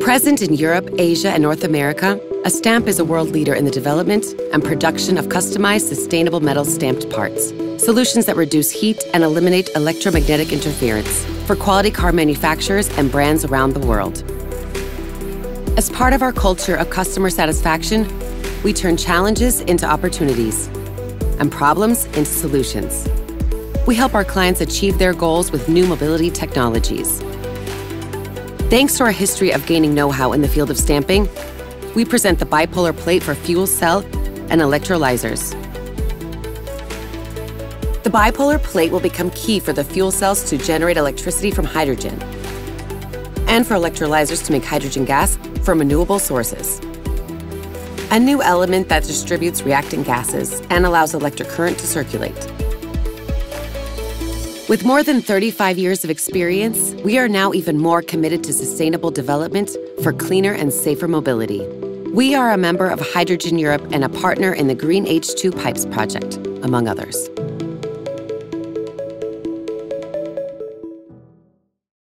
Present in Europe, Asia, and North America, Estamp is a world leader in the development and production of customized sustainable metal stamped parts, solutions that reduce heat and eliminate electromagnetic interference for quality car manufacturers and brands around the world. As part of our culture of customer satisfaction, we turn challenges into opportunities and problems into solutions. We help our clients achieve their goals with new mobility technologies. Thanks to our history of gaining know-how in the field of stamping, we present the bipolar plate for fuel cell and electrolyzers. The bipolar plate will become key for the fuel cells to generate electricity from hydrogen and for electrolyzers to make hydrogen gas from renewable sources. A new element that distributes reactant gases and allows electric current to circulate. With more than 35 years of experience, we are now even more committed to sustainable development for cleaner and safer mobility. We are a member of Hydrogen Europe and a partner in the Green H2 Pipes project, among others.